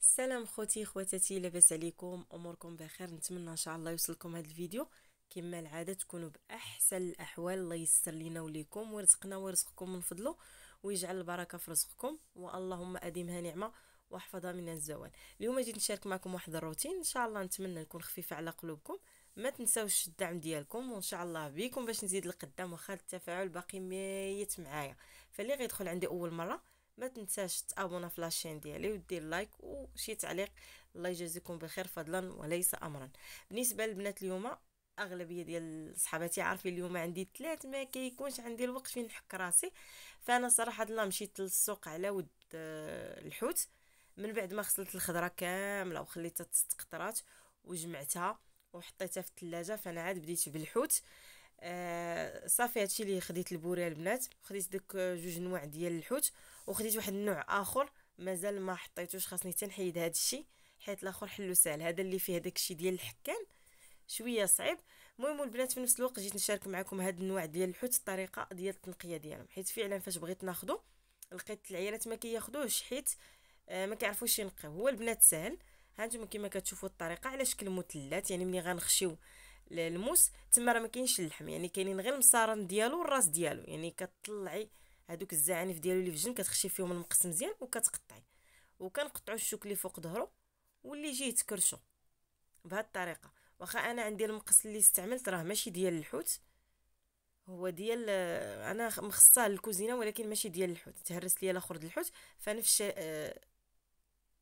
السلام خوتي خواتاتي لاباس عليكم أموركم بخير. نتمنى إن شاء الله يوصلكم هذا الفيديو. كما العادة تكونوا بأحسن الأحوال. الله يسر لينا وليكم ويرزقنا ويرزقكم من فضله ويجعل البركة في رزقكم. واللهم أديمها نعمة واحفظها من الزوال. اليوم جيت نشارك معكم واحد الروتين. إن شاء الله نتمنى نكون خفيفة على قلوبكم. ما تنساوش الدعم ديالكم وإن شاء الله بيكم باش نزيد لقدام واخا التفاعل باقي ميت معايا. فاللي غيدخل عندي أول مرة ما تنساش ت abonna في la chaîne ديالي ودير like وشي تعليق. الله يجازيكم بخير فضلا وليس امرا. بالنسبة للبنات اليوم أغلبية ديال صحاباتي عارفين اليوم عندي ثلاث ما كيكونش عندي الوقت فين نحك راسي. فأنا صراحة الله مشيت للسوق على ود آه، الحوت. من بعد ما غسلت الخضرة كاملة وخليتها تستقطرات وجمعتها وحطيتها في الثلاجة فأنا عاد بديت بالحوت. آه صافي هادشي اللي خديت البورية البنات. خديت داك جوج نواع ديال الحوت. وخديت واحد النوع آخر مازال ما حطيتوش خاصني تنحيد هاد الشيء حيت الآخر حلو سهل هذا اللي فيه داك الشيء ديال الحكان شوية صعيب. المهم البنات في نفس الوقت جيت نشارك معكم هاد النوع ديال الحوت الطريقة ديال التنقية ديالهم. حيت فعلا فاش بغيت ناخذو لقيت العيالات ما كياخذوش حيت آه ما كيعرفوش ينقيو. هو البنات سهل هانتوما كما كتشوفوا الطريقة على شكل مثلث يعني ملي غنخشيو الموس تما راه ما كاينش اللحم. يعني كاينين غير المصارن ديالو والراس ديالو. يعني كتطلعي هادوك الزعانف ديالو اللي في الجنب كتخشي فيهم المقص مزيان وكتقطعي. وكنقطعوا الشوك اللي فوق ظهرو واللي يجي يتكرشو. بهاد الطريقة. واخا أنا عندي المقص اللي استعملت راه ماشي ديال الحوت. هو ديال أنا مخصصاه للكوزينة ولكن ماشي ديال الحوت. تهرس ليا الآخر ديال الحوت. فنفس آه،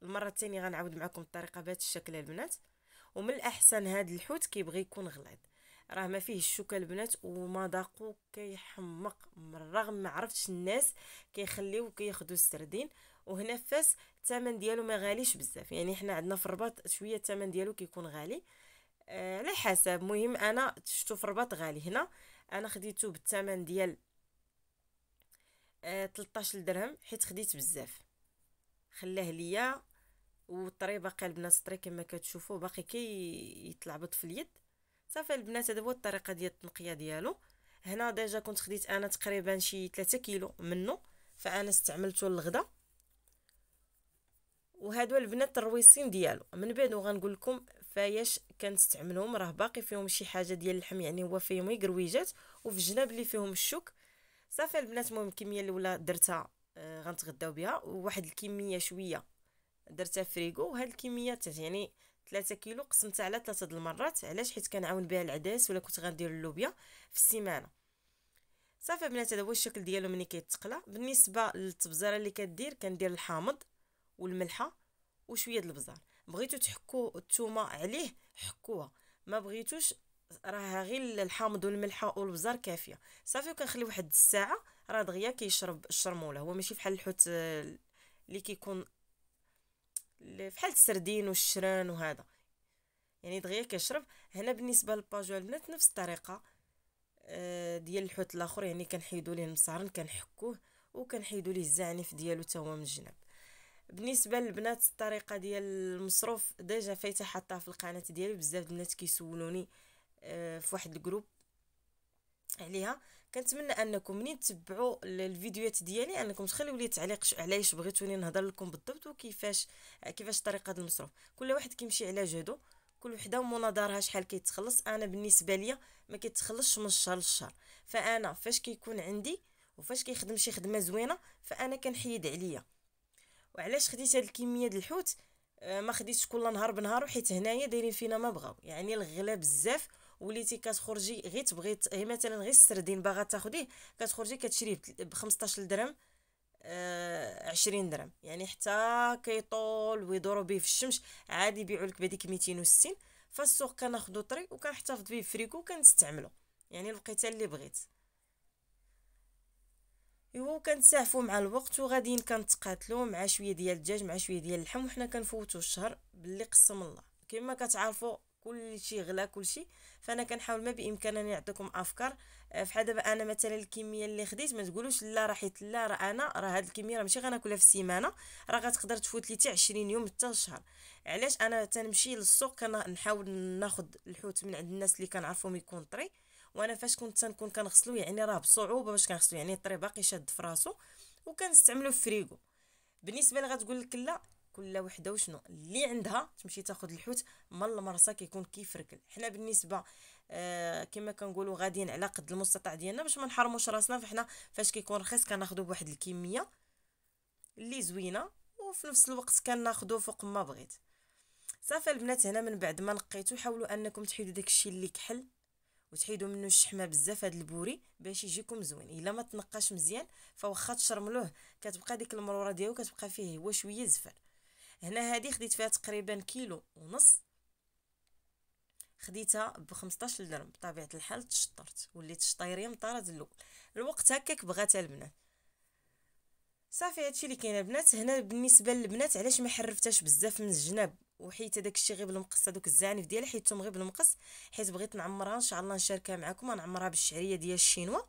المرة الثانية غنعاود معكم الطريقة بهذا الشكل البنات. ومن الأحسن هاد الحوت كيبغي يكون غليظ. راه ما فيه الشوكة البنات ومذاقو كيحمق بالرغم ما عرفتش الناس كيخليو كياخذوا السردين. وهنا فاس الثمن ديالو ما غاليش بزاف يعني حنا عندنا في الرباط شوية الثمن ديالو كيكون غالي. آه على حسب مهم أنا شفتو في الرباط غالي. هنا أنا خديته بالثمن ديال آه 13 درهم حيت خديت بزاف. خلاه ليا والطري باقي البنات الطري كما كتشوفوا باقي كي يتلعبط في اليد. صافي البنات هذا هو الطريقة ديال التنقية ديالو. هنا déjà كنت خديت أنا تقريبا شي 3 كيلو منه فأنا استعملته للغدا وهادو البنات الرويصين ديالو. من بعد غنقول لكم فاياش كنستعملهم راه باقي فيهم شي حاجة ديال اللحم يعني هو فيهم غير قرويجات وفي الجناب اللي فيهم الشوك. صافي البنات المهم الكمية الأولى درتها آه غنتغداو بها. وواحد الكمية شوية درتها فريغو وهاد الكمية يعني 3 كيلو قسمتها على ثلاثة د المرات علاش؟ حيت كنعاون بها العدس ولا كنت غندير اللوبيا في السيمانة. صافي بنات هذا هو الشكل ديالو ملي كيتقلى. بالنسبة للتبزيره اللي كدير كندير الحامض والملحة وشوية د البزار. بغيتو تحكو الثومه عليه حكوها. ما بغيتوش راه غير الحامض والملحة والبزار كافية. صافي وكنخلي واحد الساعة راه دغيا كيشرب الشرمولة. هو ماشي بحال الحوت آه، اللي كيكون بحال السردين والشران وهذا. يعني دغيا كيشرب. هنا بالنسبة للباجو البنات نفس الطريقة آه، ديال الحوت الآخر. يعني كنحيدو ليه المصارن كنحكوه وكنحيدو ليه الزعنف ديالو حتى هو من الجناب. بالنسبة للبنات الطريقة ديال المصروف ديجا فايتة حاطها في القناة ديالي. بزاف الناس كيسولوني آه، في واحد الجروب عليها. كنتمنى انكم منين تتبعوا الفيديوهات ديالي انكم تخليو لي تعليق علاش بغيتوني نهضر لكم بالضبط وكيفاش كيفاش طريقة المصروف. كل واحد كيمشي على جهدو كل وحدة ومناظرها شحال كيتخلص. أنا بالنسبة ليا ما كيتخلصش من الشهر للشهر. فأنا فاش كيكون عندي وفاش كيخدم شي خدمة زوينة فأنا كنحيد عليا. وعلاش خديت هاد الكمية ديال الحوت؟ آه، ما خديتش كل نهار بنهار وحيت هنايا دايرين فينا ما بغاو. يعني الغلا بزاف وليتي كتخرجي غير تبغي هي مثلا غير السردين باغا تاخديه كتخرجي كتشريه ب 15 درهم آه 20 درهم. يعني حتى كيطول ويدوروا به في الشمس عادي يبيعوا لك بهذيك 260 فالسوق كناخذو طري وكنحتفظ به في فريكو وكنستعملو. يعني الوقيته اللي بغيت. إيوا كنتساعفوا مع الوقت وغاديين كنتقاتلوا مع شوية ديال الدجاج مع شوية ديال اللحم وحنا كنفوتوا الشهر باللي قسم الله. كما كتعرفوا كل شيء غلا كل شيء فانا كنحاول ما بامكاني نعطيكم أفكار. آه، فحال دابا أنا مثلا الكمية اللي خديت ما تقولوش لا راه حيت لا راه أنا راه هاد الكمية راه ماشي غناكلها في السيمانة. راه غتقدر تفوت لي حتى 20 يوم حتى شهر علاش؟ أنا تنمشي للسوق كنحاول ناخذ الحوت من عند الناس اللي كنعرفهم يكون طري. وأنا فاش كنت تنكون كنغسلو يعني راه بصعوبة باش كنغسلو يعني الطري باقي شاد في راسو. وكنستعملو في فريغو بالنسبة لي غتقول لك لا كل وحدة وشنو؟ اللي عندها تمشي تاخذ الحوت من المرسى كيكون كيفركل حنا بالنسبة آه كما كنقولوا غاديين على قد المستطاع ديالنا باش ما نحرموش راسنا فحنا فاش كيكون رخيص كناخذوا بواحد الكمية اللي زوينة وفي نفس الوقت كناخذوا فوق ما بغيت. صافي البنات هنا من بعد ما نقيتو حاولوا أنكم تحيدوا داكشي اللي كحل وتحيدوا منه الشحمة بزاف هاد البوري باش يجيكم زوين. إلا ما تنقاش مزيان فواخا تشرملوه كتبقى ديك المرورة ديالو كتبقى فيه هو شوية زفر. هنا هذه خديت فيها تقريبا كيلو ونص. خديتها ب 15 درهم بطبيعة الحال تشطرت وليت شطيريه مطارد الأول. الوقت هكاك بغاتها البنات. صافي هادشي اللي كاين البنات هنا بالنسبة للبنات علاش ما حرفتهاش بزاف من الجناب؟ وحيت هذاك الشيء غير بالمقص هذوك الزعانف ديالها حيتهم غير بالمقص حيت بغيت نعمرها إن شاء الله نشاركها معكم. غنعمرها بالشعرية ديال الشينوا.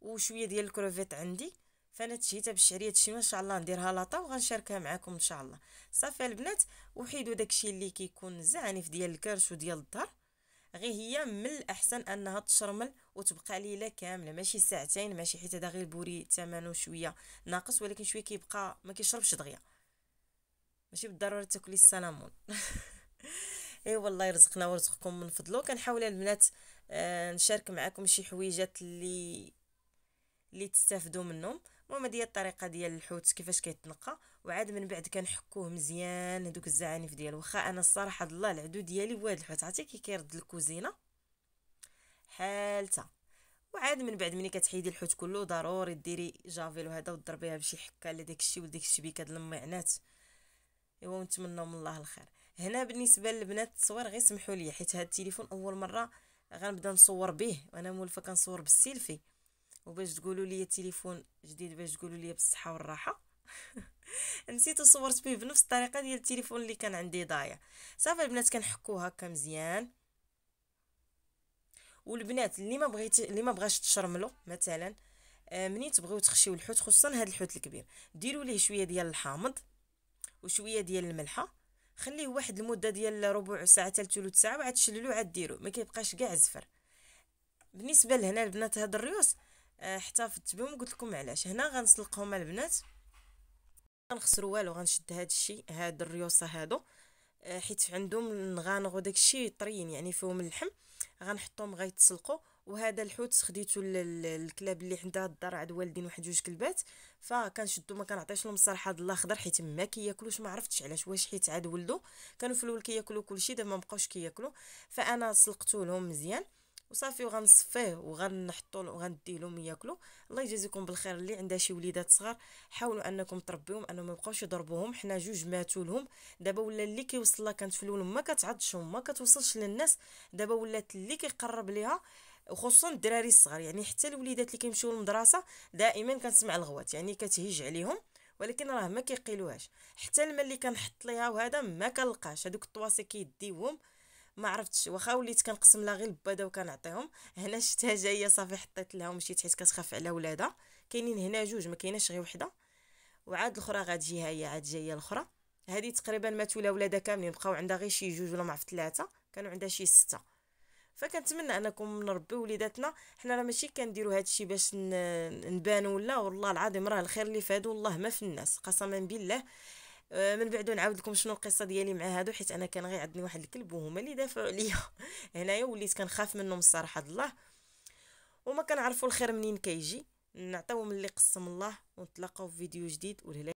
وشوية ديال الكروفيت عندي. فانا تشيتها بالشعريه الشينوا ان شاء الله نديرها لاطا وغنشاركها معكم ان شاء الله صافي البنات وحيدوا داكشي اللي كيكون زعانف ديال الكرش وديال الظهر غير هي من الأحسن أنها تشرمل وتبقى ليلة كاملة ماشي ساعتين ماشي حيت هذا غير البوري ثمنه شوية ناقص ولكن شوية كيبقى ما كيشربش دغيا. ماشي بالضروري تاكلي السلامون. إي والله يرزقنا ويرزقكم من فضلو. كنحاول البنات آه نشارك معكم شي حويجات اللي اللي تستافدوا منهم. المهم هذه الطريقة ديال الحوت كيفاش كيتنقى. وعاد من بعد كنحكوه مزيان هذوك الزعانف ديالو واخا أنا الصراحة الله العدو ديالي هو هذا الحوت عرفتي كي كيرد الكوزينة؟ حالته. وعاد من بعد ملي كتحيدي الحوت كله ضروري ديري جافيل وهذا وضربيها بشي حكة لداك الشيء وديك الشبيكه د المعنات. ايوا نتمنى من الله الخير. هنا بالنسبة للبنات التصوير غير سمحوا لي حيت هذا التليفون أول مرة غنبدا نصور به وأنا مولفة كنصور بالسيلفي. وباش تقولوا لي تليفون جديد باش تقولوا لي بالصحة والراحة. نسيت صورت به بنفس الطريقة ديال التليفون اللي كان عندي ضايع. صافي البنات كنحكو هكا مزيان. والبنات اللي ما بغيتي اللي ما بغاش تشرملو مثلا آه منين تبغيو تخشيو الحوت؟ خصوصا هذا الحوت الكبير. ديروا ليه شوية ديال الحامض وشوية ديال الملحة. خليه واحد المدة ديال ربع ساعة حتى ثلث ساعة وعاد تشللو عاد ديرو. ما كيبقاش كاع زفر. بالنسبة لهنا البنات هاد الريوس احتفظت بهم قلت لكم علاش. هنا غنسلقهم البنات. غنخسروا والو غنشد هاد الشيء هاد الريوسه هادو. آه حيت عندهم النغانغ وداك الشيء طريين يعني فيهم اللحم. غنحطهم غيتسلقوا. وهذا الحوت خديته الكلاب اللي عندها الدار عند والدين واحد جوج كلبات. فكنشدو ما كنعطيش لهم الصراحه الله خضر حيت ما كياكلوش. ما عرفتش علاش واش حيت عاد ولدو. كانوا في الأول كياكلوا كلشي دابا ما بقاوش كياكلوا. فأنا سلقته لهم مزيان. وصافي وغنصفيه وغنحطو وغنديه لهم ياكلوا الله يجازيكم بالخير. اللي عندها شي وليدات صغار حاولوا أنكم تربيوهم انهم ما يبقاوش يضربوهم. حنا جوج ماتوا لهم. دابا ولا اللي كيوصل لها كانت في الأول ما كتعضشهم ما كتوصلش للناس. دابا ولات اللي كيقرب ليها وخصوصا الدراري الصغار. يعني حتى الوليدات اللي كيمشيو للمدرسة دائما كنسمع الغوات يعني كتهيج عليهم ولكن راه ما كيقيلوهاش. حتى الماء اللي كنحط ليها وهذا ما كنلقاش. هذوك الطواسي كيديوهم ما عرفتش واخا وليت كنقسم لها غير الباده وكنعطيهم. هنا شفتها جاية صافي حطيت لها ومشيت حيت كتخاف على ولادها. كاينين هنا جوج ما كايناش غير وحدة. وعاد الأخرى غتجي ها هي عاد جاية الأخرى. هذه تقريبا ماتوا ولا ولادها كاملين بقاو عندها غير شي جوج ولا ما عرفت ثلاثة. كانوا عندها شي ستة. فكنتمنى أنكم نربيو وليداتنا حنا راه ماشي كنديروا هادشي باش نبانوا ولا. والله العظيم راه الخير اللي فادو الله ما في الناس. قسما بالله. من بعد نعاود لكم شنو القصة ديالي مع هادو حيت أنا كان غير عندني واحد الكلب وهما اللي دافعوا عليا. هنايا وليت كنخاف منهم الصراحة الله. وما كنعرفوا الخير منين كيجي. نعطيوهم اللي قسم الله ونتلاقاو في فيديو جديد. والهلا